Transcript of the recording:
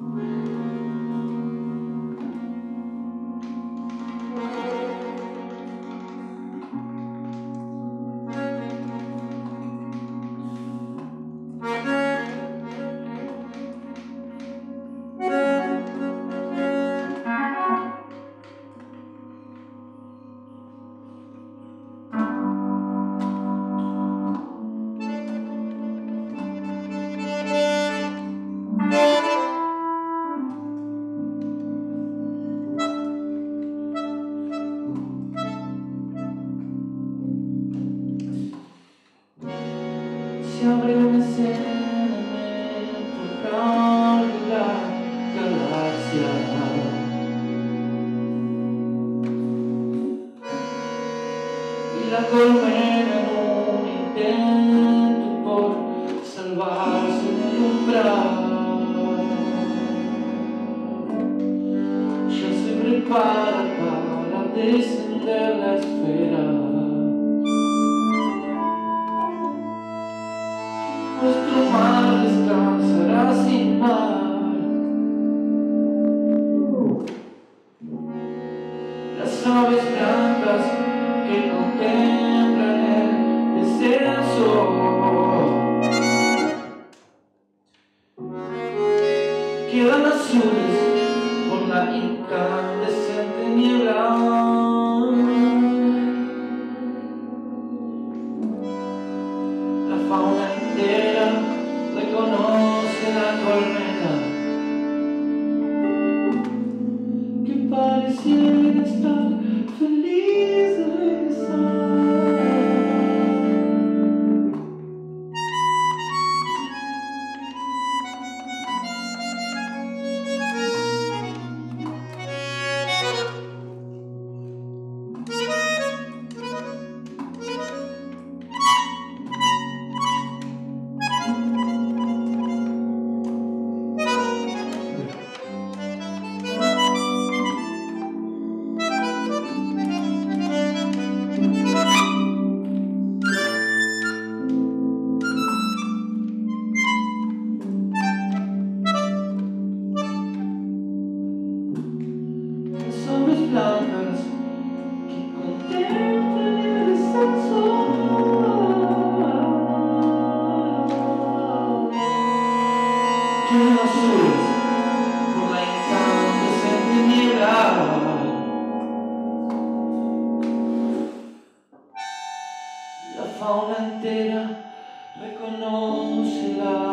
Mm-hmm. La colmena en un intento por salvarse del umbral ya se prepara para descender la esfera quedan azules por la incandescente niebla. La fauna entera reconoce la colmena que pareciera estar feliz La fauna entera riconosce la